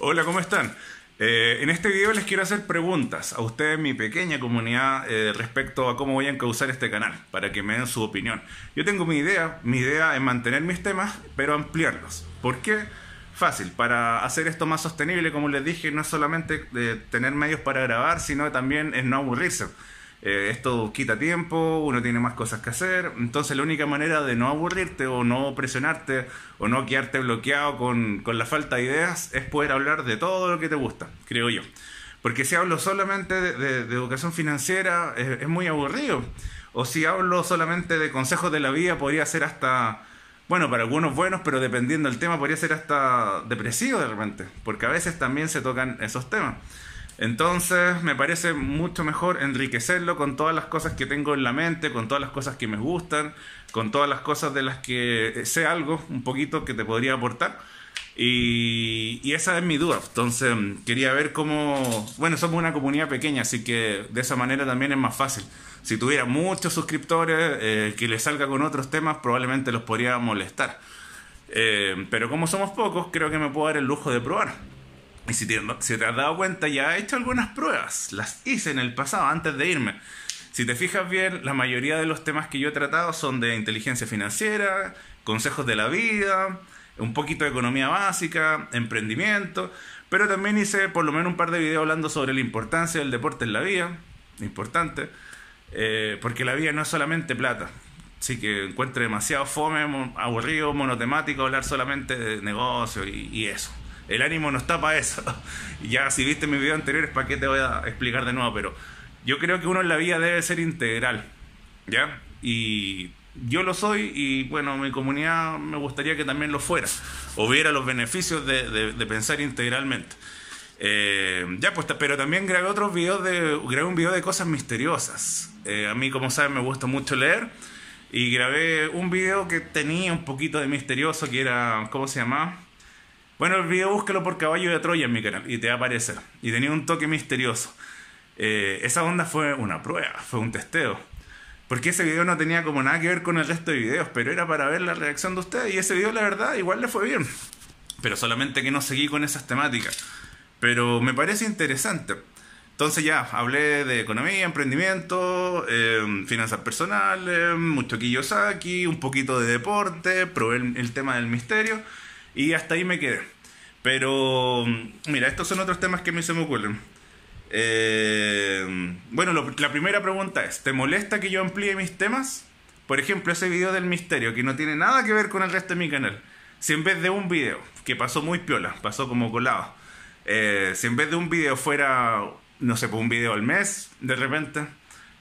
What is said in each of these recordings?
Hola, ¿cómo están? Eh, en este video les quiero hacer preguntas a ustedes, mi pequeña comunidad, eh, respecto a cómo voy a encauzar este canal, para que me den su opinión. Yo tengo mi idea, mi idea es mantener mis temas, pero ampliarlos. ¿Por qué? Fácil, para hacer esto más sostenible, como les dije, no es solamente de tener medios para grabar, sino también es no aburrirse. Eh, esto quita tiempo, uno tiene más cosas que hacer, entonces la única manera de no aburrirte o no presionarte o no quedarte bloqueado con, la falta de ideas es poder hablar de todo lo que te gusta, creo yo. Porque si hablo solamente de, educación financiera es, es, muy aburrido. O si hablo solamente de consejos de la vida podría ser hasta, bueno, para algunos buenos, pero dependiendo del tema podría ser hasta depresivo de repente. Porque a veces también se tocan esos temas. Entonces me parece mucho mejor enriquecerlo con todas las cosas que tengo en la mente, con todas las cosas que me gustan, con todas las cosas de las que sé algo, un poquito que te podría aportar. Y, esa es mi duda. Entonces quería ver cómo, bueno, somos una comunidad pequeña, así que de esa manera también es más fácil. Si tuviera muchos suscriptores eh, que les salga con otros temas, probablemente los podría molestar. Eh, pero como somos pocos, creo que me puedo dar el lujo de probar. Y si te, te has dado cuenta, ya he hecho algunas pruebas. Las hice en el pasado, antes de irme. Si te fijas bien, la mayoría de los temas que yo he tratado son de inteligencia financiera, consejos de la vida, un poquito de economía básica, emprendimiento, pero también hice por lo menos un par de videos hablando sobre la importancia del deporte en la vida, importante, eh, porque la vida no es solamente plata. Así que encuentro demasiado fome, aburrido, monotemático hablar solamente de negocio y eso. El ánimo no está para eso. ya si viste mi video anterior, ¿para qué te voy a explicar de nuevo? Pero yo creo que uno en la vida debe ser integral. ¿Ya? Y yo lo soy y bueno, mi comunidad me gustaría que también lo fuera. O viera los beneficios de, pensar integralmente. Eh, ya, pues, pero también grabé otros videos de. Grabé un video de cosas misteriosas. Eh, a mí, como saben, me gusta mucho leer. Y grabé un video que tenía un poquito de misterioso, que era. ¿Cómo se llama? Bueno, el video búsquelo por Caballo de Troya en mi canal y te va a aparecer. Y tenía un toque misterioso. Eh, esa onda fue una prueba, fue un testeo. Porque ese video no tenía como nada que ver con el resto de videos, pero era para ver la reacción de ustedes. Y ese video, la verdad, igual le fue bien. Pero solamente que no seguí con esas temáticas. Pero me parece interesante. Entonces ya, hablé de economía, emprendimiento, eh, finanzas personales, mucho Kiyosaki, un poquito de deporte, probé el tema del misterio. Y hasta ahí me quedé. Pero, mira, estos son otros temas que a mí se me ocurren. Eh, bueno, la primera pregunta es, ¿te molesta que yo amplíe mis temas? Por ejemplo, ese video del misterio, que no tiene nada que ver con el resto de mi canal. Si en vez de un video, que pasó muy piola, pasó como colado, eh, si en vez de un video fuera, no sé, pues un video al mes, de repente,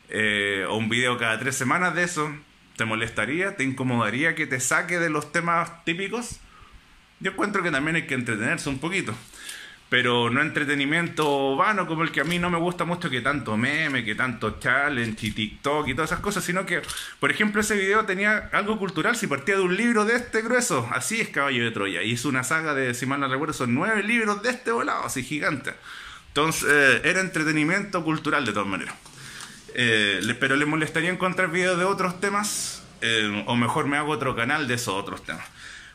eh, o un video cada tres semanas de eso, ¿te molestaría? ¿Te incomodaría que te saque de los temas típicos? Yo encuentro que también hay que entretenerse un poquito. Pero no entretenimiento vano como el que a mí no me gusta mucho, que tanto meme, que tanto challenge y TikTok y todas esas cosas, sino que, por ejemplo, ese video tenía algo cultural, si partía de un libro de este grueso, así es Caballo de Troya, y es una saga de, si mal no recuerdo, son nueve libros de este volado, así gigante. Entonces, eh, era entretenimiento cultural de todas maneras. Eh, pero le molestaría encontrar videos de otros temas, eh, o mejor me hago otro canal de esos otros temas.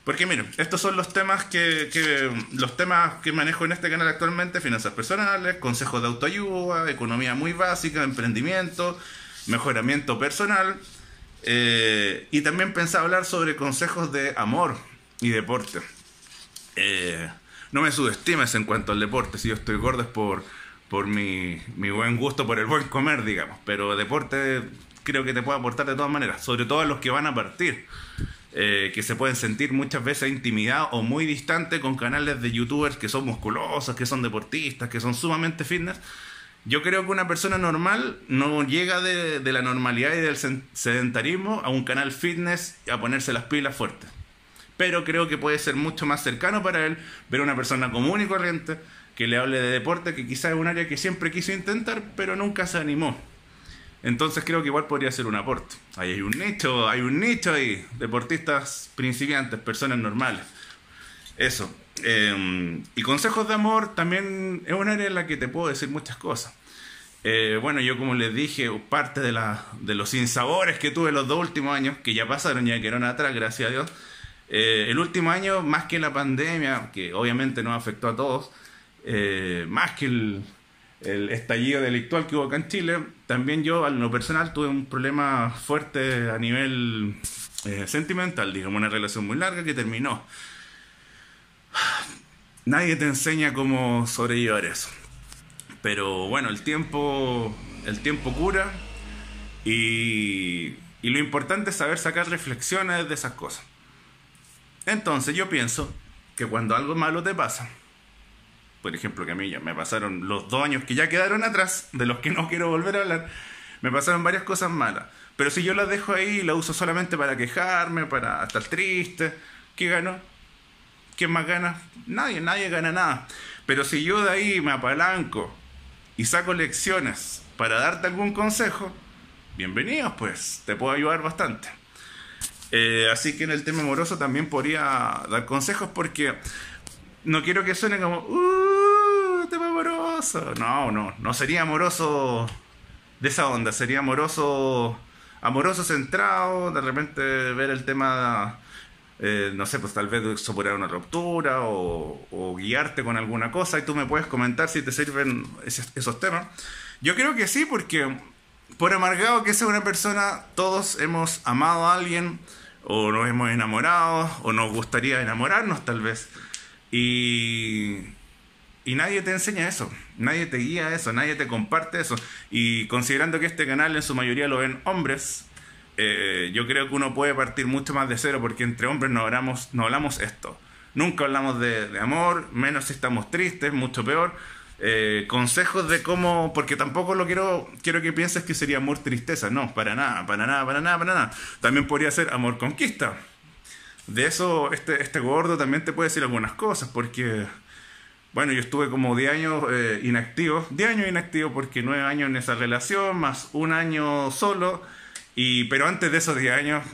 Porque miren, estos son los temas que, los temas que manejo en este canal actualmente, finanzas personales, consejos de autoayuda, economía muy básica, emprendimiento, mejoramiento personal. Eh, y también pensé hablar sobre consejos de amor y deporte. Eh, no me subestimes en cuanto al deporte, si yo estoy gordo es por, por mi, mi buen gusto, por el buen comer, digamos. Pero deporte creo que te puede aportar de todas maneras, sobre todo a los que van a partir. Eh, que se pueden sentir muchas veces intimidados o muy distantes con canales de youtubers que son musculosos, que son deportistas, que son sumamente fitness. Yo creo que una persona normal no llega de, la normalidad y del sedentarismo a un canal fitness a ponerse las pilas fuertes. Pero creo que puede ser mucho más cercano para él ver una persona común y corriente que le hable de deporte, que quizás es un área que siempre quiso intentar, pero nunca se animó. Entonces creo que igual podría ser un aporte. Ahí hay un nicho, hay un nicho ahí, deportistas principiantes, personas normales. Eso. Em, y consejos de amor también es un área en la que te puedo decir muchas cosas. Eh, bueno, yo como les dije, parte de, la, de los sinsabores que tuve los dos últimos años, que ya pasaron, ya quedaron atrás, gracias a Dios, eh, el último año, más que la pandemia, que obviamente nos afectó a todos, eh, más que el, estallido delictual que hubo acá en Chile, también yo, en lo personal, tuve un problema fuerte a nivel eh, sentimental, digamos, una relación muy larga que terminó. Nadie te enseña cómo sobrellevar eso. Pero bueno, el tiempo, el tiempo cura y, y lo importante es saber sacar reflexiones de esas cosas. Entonces yo pienso que cuando algo malo te pasa, por ejemplo, que a mí ya me pasaron los dos años que ya quedaron atrás, de los que no quiero volver a hablar, me pasaron varias cosas malas. Pero si yo las dejo ahí y las uso solamente para quejarme, para estar triste, ¿qué gano? ¿Quién más gana? Nadie, nadie gana nada. Pero si yo de ahí me apalanco y saco lecciones para darte algún consejo, bienvenidos pues, te puedo ayudar bastante. Eh, así que en el tema amoroso también podría dar consejos porque no quiero que suene como, uh, amoroso. No, no, no sería amoroso de esa onda, sería amoroso, amoroso centrado, de repente ver el tema, eh, no sé, pues tal vez superar una ruptura o, guiarte con alguna cosa y tú me puedes comentar si te sirven esos temas. Yo creo que sí, porque por amargado que sea una persona, todos hemos amado a alguien o nos hemos enamorado o nos gustaría enamorarnos tal vez. Y, y nadie te enseña eso, nadie te guía eso, nadie te comparte eso. Y considerando que este canal en su mayoría lo ven hombres, eh, yo creo que uno puede partir mucho más de cero porque entre hombres no hablamos, no hablamos esto. Nunca hablamos de, amor, menos si estamos tristes, mucho peor. Eh, consejos de cómo, porque tampoco lo quiero, quiero que pienses que sería amor tristeza, no, para nada, para nada, para nada, para nada. También podría ser amor conquista. De eso, este, este gordo también te puede decir algunas cosas, porque, bueno, yo estuve como 10 años eh, inactivo, 10 años inactivo porque 9 años en esa relación, más un año solo, y, pero antes de esos 10 años,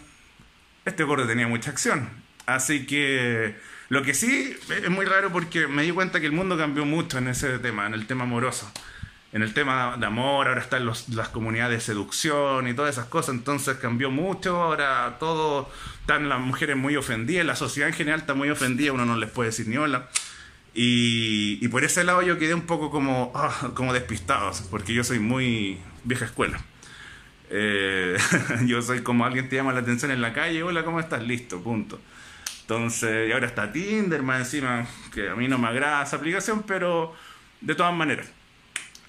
este gordo tenía mucha acción. Así que lo que sí es muy raro porque me di cuenta que el mundo cambió mucho en ese tema, en el tema amoroso. En el tema de amor, ahora están los, las comunidades de seducción y todas esas cosas, entonces cambió mucho, ahora todo, están las mujeres muy ofendidas, la sociedad en general está muy ofendida, uno no les puede decir ni hola. Y, y por ese lado yo quedé un poco como, ah, como despistado, porque yo soy muy vieja escuela. Eh, yo soy como alguien te llama la atención en la calle, hola, ¿cómo estás? Listo, punto. Entonces, y ahora está Tinder más encima, que a mí no me agrada esa aplicación, pero de todas maneras.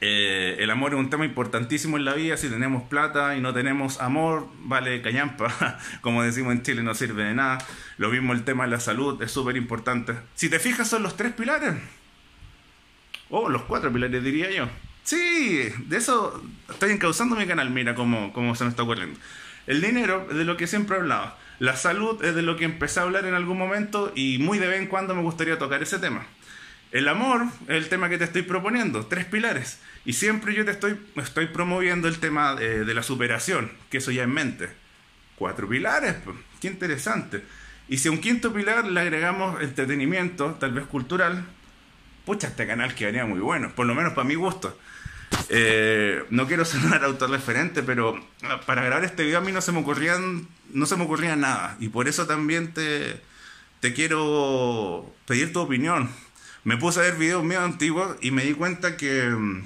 Eh, el amor es un tema importantísimo en la vida. Si tenemos plata y no tenemos amor, vale cañampa. Como decimos en Chile, no sirve de nada. Lo mismo el tema de la salud, es súper importante. Si te fijas, son los tres pilares. Oh, los cuatro pilares, diría yo. Sí, de eso estoy encauzando mi canal. Mira cómo, cómo se me está ocurriendo. El dinero es de lo que siempre he hablado. La salud es de lo que empecé a hablar en algún momento y muy de vez en cuando me gustaría tocar ese tema. El amor es el tema que te estoy proponiendo, tres pilares. Y siempre yo te estoy, estoy promoviendo el tema de, la superación, que eso ya en mente. Cuatro pilares, qué interesante. Y si a un quinto pilar le agregamos entretenimiento, tal vez cultural, pucha, este canal quedaría muy bueno, por lo menos para mi gusto. Eh, no quiero sonar autorreferente, pero para grabar este video a mí no se me ocurrían, no se me ocurría nada. Y por eso también te, te quiero pedir tu opinión. Me puse a ver videos míos antiguos y me di cuenta que mm,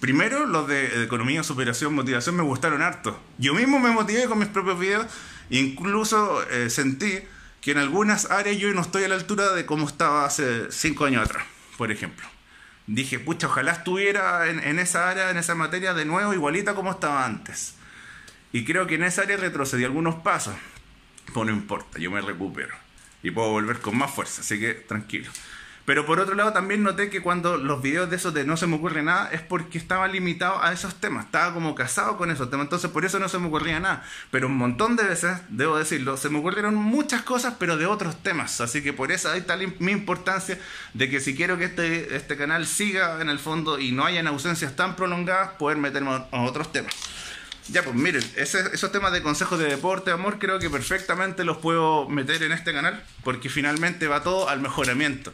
primero los de economía, superación, motivación me gustaron harto. Yo mismo me motivé con mis propios videos incluso eh, sentí que en algunas áreas yo no estoy a la altura de cómo estaba hace cinco años atrás, por ejemplo dije, pucha, ojalá estuviera en, esa área, en esa materia de nuevo, igualita como estaba antes. Y creo que en esa área retrocedí algunos pasos. Pues no importa, yo me recupero. Y puedo volver con más fuerza, así que tranquilo. Pero por otro lado también noté que cuando los videos de esos de no se me ocurre nada es porque estaba limitado a esos temas, estaba como casado con esos temas, entonces por eso no se me ocurría nada. Pero un montón de veces, debo decirlo, se me ocurrieron muchas cosas pero de otros temas, así que por eso ahí está mi importancia de que si quiero que este, este canal siga en el fondo y no hayan ausencias tan prolongadas, poder meterme a otros temas. Ya, pues miren, esos temas de consejos de deporte, amor, creo que perfectamente los puedo meter en este canal, porque finalmente va todo al mejoramiento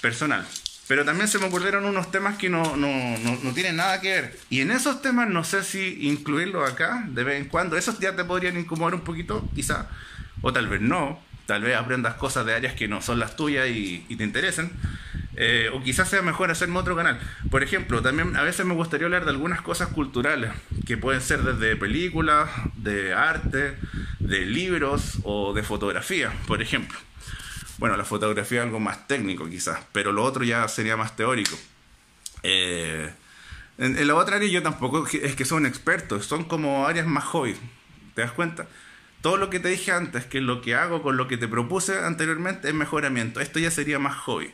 personal. Pero también se me ocurrieron unos temas que no, no, tienen nada que ver. Y en esos temas no sé si incluirlos acá de vez en cuando. Esos ya te podrían incomodar un poquito, quizá. O tal vez no. Tal vez aprendas cosas de áreas que no son las tuyas y, te interesen. Eh, o quizás sea mejor hacerme otro canal. Por ejemplo, también a veces me gustaría hablar de algunas cosas culturales, que pueden ser desde películas, de arte, de libros o de fotografía, por ejemplo. Bueno, la fotografía es algo más técnico quizás, pero lo otro ya sería más teórico. Eh, en, la otra área yo tampoco es que son expertos, son como áreas más hobby. ¿Te das cuenta? Todo lo que te dije antes, que lo que hago con lo que te propuse anteriormente es mejoramiento. Esto ya sería más hobby.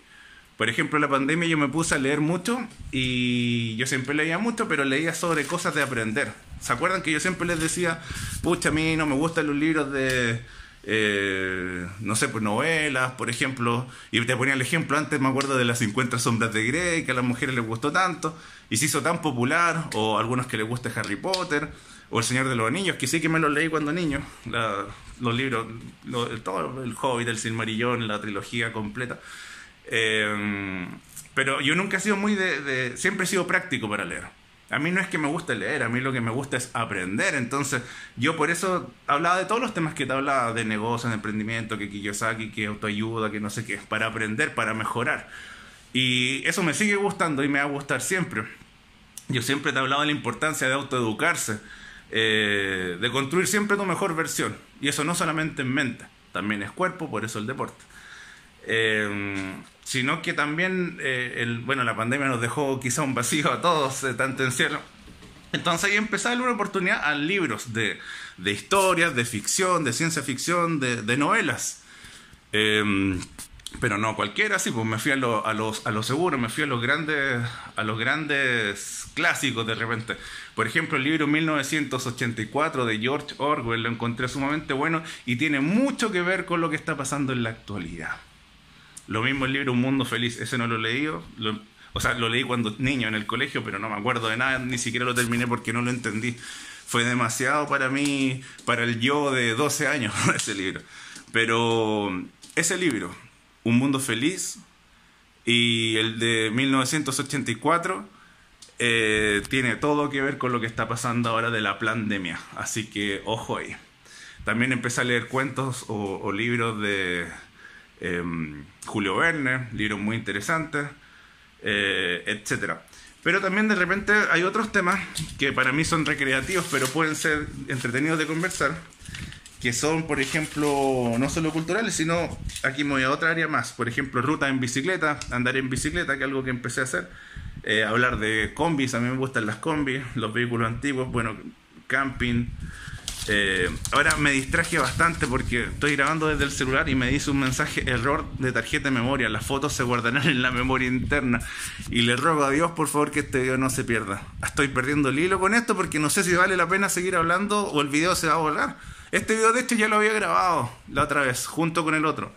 Por ejemplo, en la pandemia yo me puse a leer mucho y yo siempre leía mucho, pero leía sobre cosas de aprender. ¿Se acuerdan que yo siempre les decía, pucha, a mí no me gustan los libros de, eh, no sé, pues novelas, por ejemplo, y te ponía el ejemplo antes, me acuerdo de las 50 sombras de Grey, que a las mujeres les gustó tanto, y se hizo tan popular, o algunos que les guste Harry Potter, o El Señor de los Anillos, que sí que me los leí cuando niño, los libros, todo el Hobbit, el Silmarillón, la trilogía completa. Eh, pero yo nunca he sido muy de, Siempre he sido práctico para leer. A mí no es que me guste leer, a mí lo que me gusta es aprender. Entonces, yo por eso hablaba de todos los temas que te hablaba, de negocios, de emprendimiento, que Kiyosaki, que autoayuda, que no sé qué, para aprender, para mejorar. Y eso me sigue gustando y me va a gustar siempre. Yo siempre te he hablado de la importancia de autoeducarse, eh, de construir siempre tu mejor versión. Y eso no solamente en mente, también es cuerpo, por eso el deporte. Eh, sino que también, eh, el, bueno, la pandemia nos dejó quizá un vacío a todos, eh, tanto en cielo. Entonces ahí empecé a una oportunidad a libros de, de historias, de ficción, de ciencia ficción, de, novelas. Em, pero no cualquiera, sí, pues me fui a a los, a los seguros, me fui a los grandes, a los grandes clásicos de repente. Por ejemplo, el libro 1984 de George Orwell lo encontré sumamente bueno y tiene mucho que ver con lo que está pasando en la actualidad. Lo mismo el libro Un Mundo Feliz, ese no lo he leído. o sea, lo leí cuando niño en el colegio, pero no me acuerdo de nada, ni siquiera lo terminé porque no lo entendí. Fue demasiado para mí, para el yo de 12 años, ese libro. Pero ese libro, Un Mundo Feliz, y el de 1984, eh, tiene todo que ver con lo que está pasando ahora de la pandemia. Así que ojo ahí. También empecé a leer cuentos o libros de Em, Julio Verne, libros muy interesantes, eh, etc. Pero también de repente hay otros temas que para mí son recreativos, pero pueden ser entretenidos de conversar, que son, por ejemplo, no solo culturales, sino aquí me voy a otra área más, por ejemplo, ruta en bicicleta, andar en bicicleta, que es algo que empecé a hacer, eh, hablar de combis, a mí me gustan las combis, los vehículos antiguos, bueno, camping, eh, ahora me distraje bastante porque estoy grabando desde el celular y me dice un mensaje error de tarjeta de memoria. Las fotos se guardarán en la memoria interna. Y le ruego a Dios, por favor, que este video no se pierda. Estoy perdiendo el hilo con esto porque no sé si vale la pena seguir hablando o el video se va a volar. Este video, de hecho, ya lo había grabado la otra vez, junto con el otro.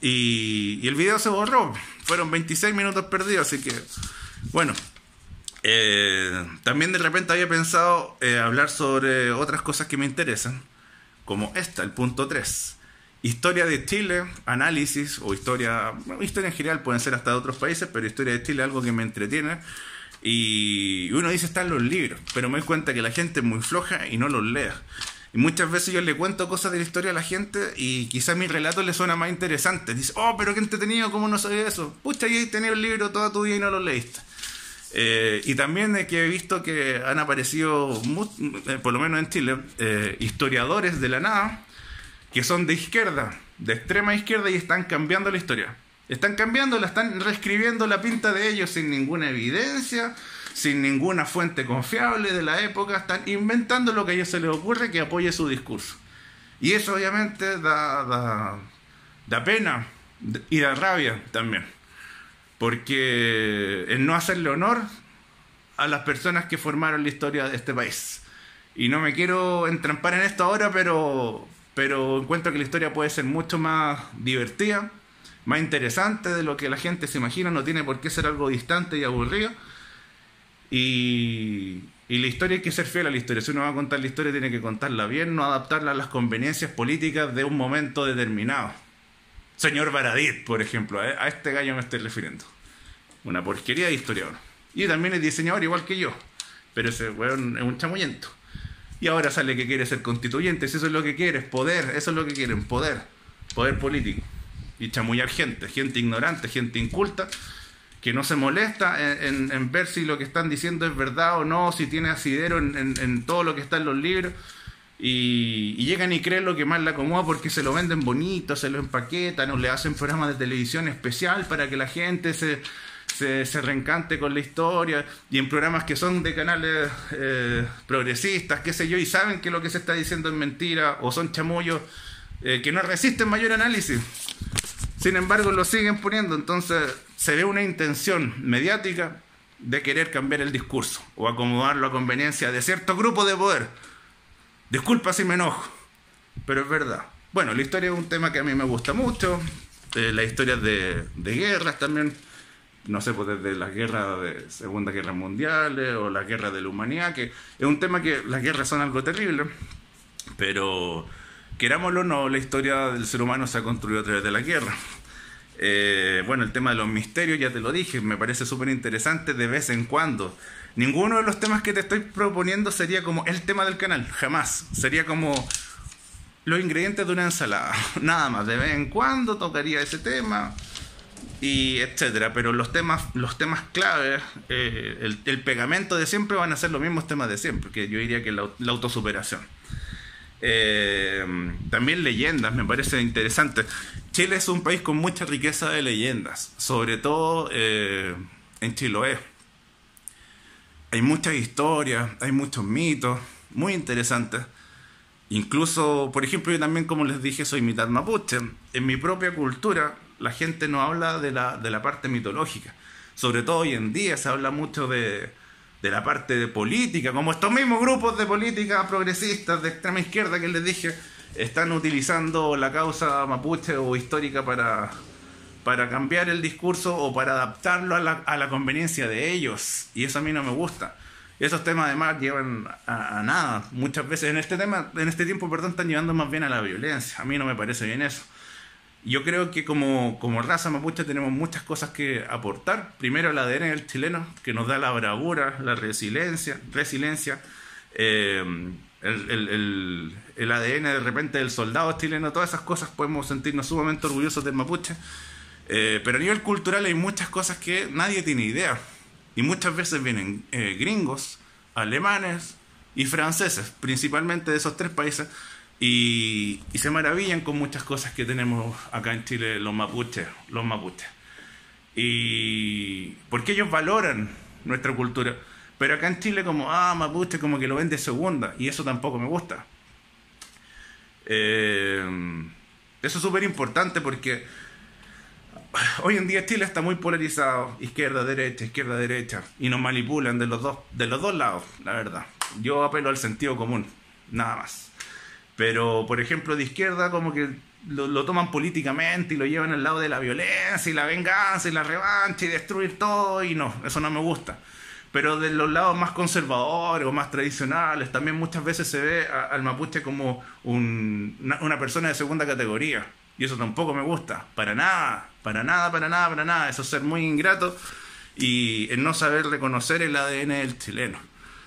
Y, y el video se borró. Fueron 26 minutos perdidos, así que, bueno, eh, también de repente había pensado eh, hablar sobre otras cosas que me interesan, como esta, el punto 3. Historia de Chile, análisis o historia, historia en general pueden ser hasta de otros países, pero historia de Chile es algo que me entretiene. Y uno dice está en los libros, pero me doy cuenta que la gente es muy floja y no los lea. Y muchas veces yo le cuento cosas de la historia a la gente y quizás mi relato le suena más interesante. Dice, oh, pero qué entretenido, ¿cómo no sabía eso? Pucha, y tenido el libro toda tu vida y no lo leíste. Eh, y también es que he visto que han aparecido, eh, por lo menos en Chile, eh, historiadores de la nada que son de izquierda, de extrema izquierda y están cambiando la historia. Están cambiando, la están reescribiendo la pinta de ellos sin ninguna evidencia, sin ninguna fuente confiable de la época, están inventando lo que a ellos se les ocurre que apoye su discurso. Y eso obviamente da, da, da pena y da rabia también porque en no hacerle honor a las personas que formaron la historia de este país. Y no me quiero entrampar en esto ahora, pero, pero encuentro que la historia puede ser mucho más divertida, más interesante de lo que la gente se imagina, no tiene por qué ser algo distante y aburrido. Y, y la historia hay que ser fiel a la historia. Si uno va a contar la historia, tiene que contarla bien, no adaptarla a las conveniencias políticas de un momento determinado señor Baradit, por ejemplo, a este gallo me estoy refiriendo. Una porquería de historiador. Y también es diseñador igual que yo. Pero ese weón es un chamullento. Y ahora sale que quiere ser constituyente. Si eso es lo que quiere, poder. Eso es lo que quieren, poder. Poder político. Y chamullar gente. Gente ignorante, gente inculta. que no se molesta en, ver si lo que están diciendo es verdad o no, si tiene asidero en, todo lo que está en los libros. Y, llegan y creen lo que más le acomoda porque se lo venden bonito, se lo empaquetan o le hacen programas de televisión especial para que la gente se, reencante con la historia y en programas que son de canales eh, progresistas, qué sé yo, y saben que lo que se está diciendo es mentira o son chamullos eh, que no resisten mayor análisis. Sin embargo, lo siguen poniendo, entonces se ve una intención mediática de querer cambiar el discurso o acomodarlo a conveniencia de cierto grupo de poder. Disculpa si me enojo, pero es verdad. Bueno, la historia es un tema que a mí me gusta mucho, eh, las historias de, guerras también no sé, pues desde las guerras de Segunda Guerra Mundial o la guerra de la humanidad, que es un tema que las guerras son algo terrible, pero querámoslo o no, la historia del ser humano se ha construido a través de la guerra. Eh, bueno, el tema de los misterios, ya te lo dije, me parece súper interesante de vez en cuando. Ninguno de los temas que te estoy proponiendo sería como el tema del canal, jamás. Sería como los ingredientes de una ensalada, nada más. De vez en cuando tocaría ese tema y etcétera. Pero los temas, los temas claves, eh, el, pegamento de siempre van a ser los mismos temas de siempre, que yo diría que la, la autosuperación. Eh, también leyendas, me parece interesante. Chile es un país con mucha riqueza de leyendas, sobre todo eh, en Chiloé. Hay muchas historias, hay muchos mitos, muy interesantes. Incluso, por ejemplo, yo también, como les dije, soy mitad mapuche. En mi propia cultura la gente no habla de la, de la parte mitológica. Sobre todo hoy en día se habla mucho de, de la parte de política, como estos mismos grupos de política progresistas de extrema izquierda que les dije, están utilizando la causa mapuche o histórica para, para cambiar el discurso o para adaptarlo a la, conveniencia de ellos. Y eso a mí no me gusta. Esos temas además llevan a, a, nada. Muchas veces en este tema, en este tiempo, perdón, están llevando más bien a la violencia. A mí no me parece bien eso. Yo creo que como, como raza mapuche tenemos muchas cosas que aportar. Primero el ADN del chileno, que nos da la bravura, la resiliencia, resiliencia eh, el, el, el, ADN de repente del soldado chileno, todas esas cosas podemos sentirnos sumamente orgullosos del mapuche. Eh, pero a nivel cultural hay muchas cosas que nadie tiene idea. Y muchas veces vienen eh, gringos, alemanes y franceses, principalmente de esos tres países, y, se maravillan con muchas cosas que tenemos acá en Chile los mapuches, los mapuches. Y porque ellos valoran nuestra cultura. Pero acá en Chile como, ah, mapuche, como que lo ven de segunda. Y eso tampoco me gusta. Eh, eso es súper importante porque hoy en día Chile está muy polarizado, izquierda, derecha, izquierda, derecha, y nos manipulan de los dos, de los dos lados, la verdad. Yo apelo al sentido común, nada más. Pero, por ejemplo, de izquierda como que lo, toman políticamente y lo llevan al lado de la violencia y la venganza y la revancha y destruir todo y no, eso no me gusta. Pero de los lados más conservadores o más tradicionales, también muchas veces se ve al mapuche como una, una persona de segunda categoría. Y eso tampoco me gusta, para nada, para nada, para nada, para nada. Eso es ser muy ingrato y el no saber reconocer el ADN del chileno.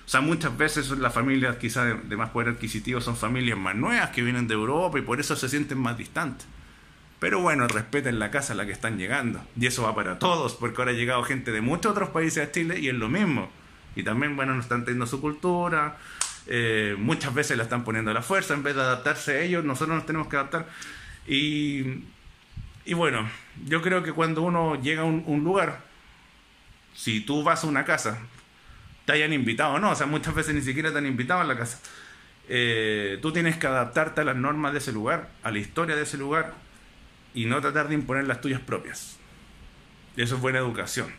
O sea, muchas veces las familias quizás de, más poder adquisitivo son familias más nuevas que vienen de Europa y por eso se sienten más distantes. Pero bueno, respeten la casa a la que están llegando. Y eso va para todos, porque ahora ha llegado gente de muchos otros países a Chile y es lo mismo. Y también, bueno, nos están teniendo su cultura. Eh, muchas veces la están poniendo a la fuerza en vez de adaptarse a ellos. Nosotros nos tenemos que adaptar. Y, y bueno, yo creo que cuando uno llega a un, lugar, si tú vas a una casa te hayan invitado, no, o sea, muchas veces ni siquiera te han invitado a la casa. Eh, tú tienes que adaptarte a las normas de ese lugar, a la historia de ese lugar y no tratar de imponer las tuyas propias. Eso es buena educación.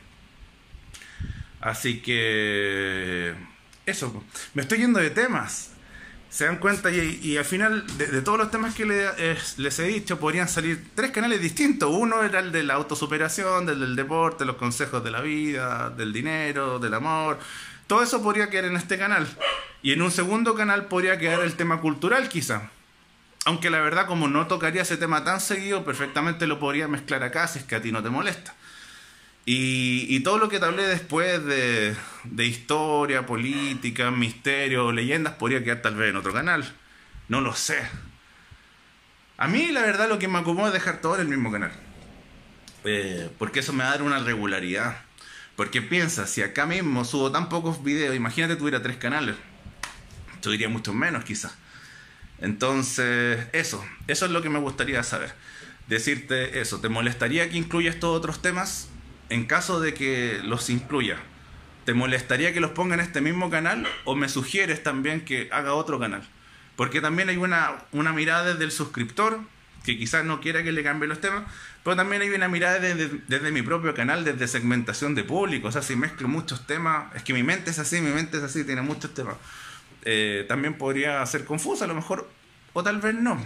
Así que eso, me estoy yendo de temas. Se dan cuenta y, al final de, todos los temas que les he dicho podrían salir tres canales distintos. Uno era el de la autosuperación, del, del deporte, los consejos de la vida, del dinero, del amor todo eso podría quedar en este canal. Y en un segundo canal podría quedar el tema cultural quizá. Aunque la verdad como no tocaría ese tema tan seguido, perfectamente lo podría mezclar acá si es que a ti no te molesta. Y, todo lo que te hablé después de, de historia, política, misterio, leyendas, podría quedar tal vez en otro canal. No lo sé. A mí la verdad lo que me acomoda es dejar todo en el mismo canal. eh, porque eso me va a dar una regularidad. Porque piensa, si acá mismo subo tan pocos videos, imagínate tuviera tres canales, subiría mucho menos quizás. Entonces, eso, eso es lo que me gustaría saber. Decirte eso, ¿te molestaría que incluya estos otros temas? En caso de que los incluya, ¿te molestaría que los ponga en este mismo canal o me sugieres también que haga otro canal? Porque también hay una, una mirada desde el suscriptor que quizás no quiera que le cambie los temas, pero también hay una mirada desde, mi propio canal, desde segmentación de público. O sea, si mezclo muchos temas, es que mi mente es así, mi mente es así, tiene muchos temas. Eh, también podría ser confusa a lo mejor, o tal vez no.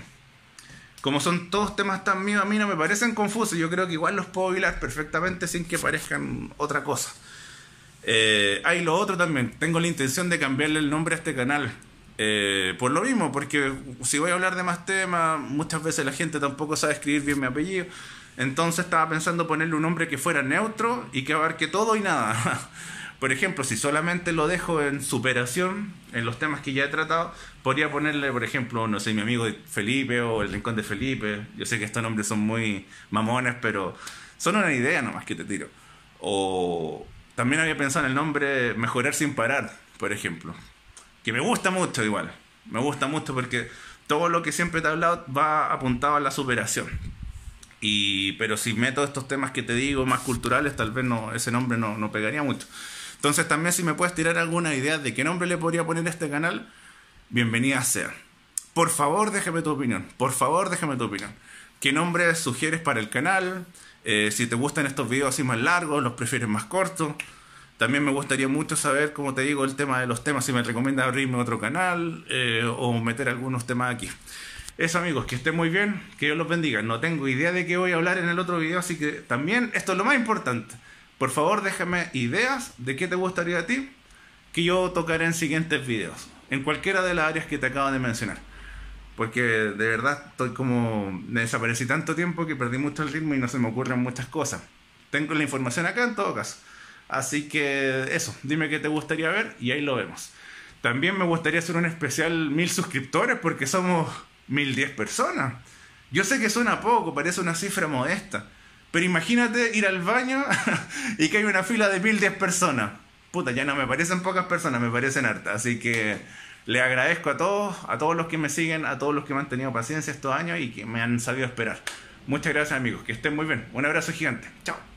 Como son todos temas tan míos, a mí no me parecen confusos. Yo creo que igual los puedo hilar perfectamente sin que parezcan otra cosa. Eh, hay lo otro también. Tengo la intención de cambiarle el nombre a este canal. Eh, por lo mismo, porque si voy a hablar de más temas, muchas veces la gente tampoco sabe escribir bien mi apellido. Entonces estaba pensando ponerle un nombre que fuera neutro y que abarque todo y nada. Por ejemplo, si solamente lo dejo en superación, en los temas que ya he tratado, podría ponerle, por ejemplo, no sé, mi amigo Felipe o el Rincón de Felipe. Yo sé que estos nombres son muy mamones, pero son una idea nomás que te tiro. O también había pensado en el nombre Mejorar sin parar, por ejemplo. Que me gusta mucho igual. Me gusta mucho porque todo lo que siempre te he hablado va apuntado a la superación. Y, pero si meto estos temas que te digo más culturales, tal vez no, ese nombre no, no pegaría mucho. Entonces también si me puedes tirar alguna idea de qué nombre le podría poner a este canal, bienvenida sea. Por favor, déjame tu opinión. Por favor, déjame tu opinión. ¿Qué nombre sugieres para el canal? Eh, si te gustan estos videos así más largos, los prefieres más cortos. También me gustaría mucho saber, como te digo, el tema de los temas, si me recomienda abrirme otro canal eh, o meter algunos temas aquí. Eso amigos, que estén muy bien, que Dios los bendiga. No tengo idea de qué voy a hablar en el otro video, así que también esto es lo más importante. Por favor, déjame ideas de qué te gustaría a ti que yo tocaré en siguientes videos, en cualquiera de las áreas que te acabo de mencionar. Porque de verdad estoy como... Me desaparecí tanto tiempo que perdí mucho el ritmo y no se me ocurren muchas cosas. Tengo la información acá en todo caso. Así que eso, dime qué te gustaría ver y ahí lo vemos. También me gustaría hacer un especial mil suscriptores porque somos 1010 personas. Yo sé que suena poco, parece una cifra modesta. Pero imagínate ir al baño y que hay una fila de 1010 personas. Puta, ya no me parecen pocas personas, me parecen hartas. Así que le agradezco a todos, a todos los que me siguen, a todos los que me han tenido paciencia estos años y que me han sabido esperar. Muchas gracias amigos, que estén muy bien. Un abrazo gigante. Chao.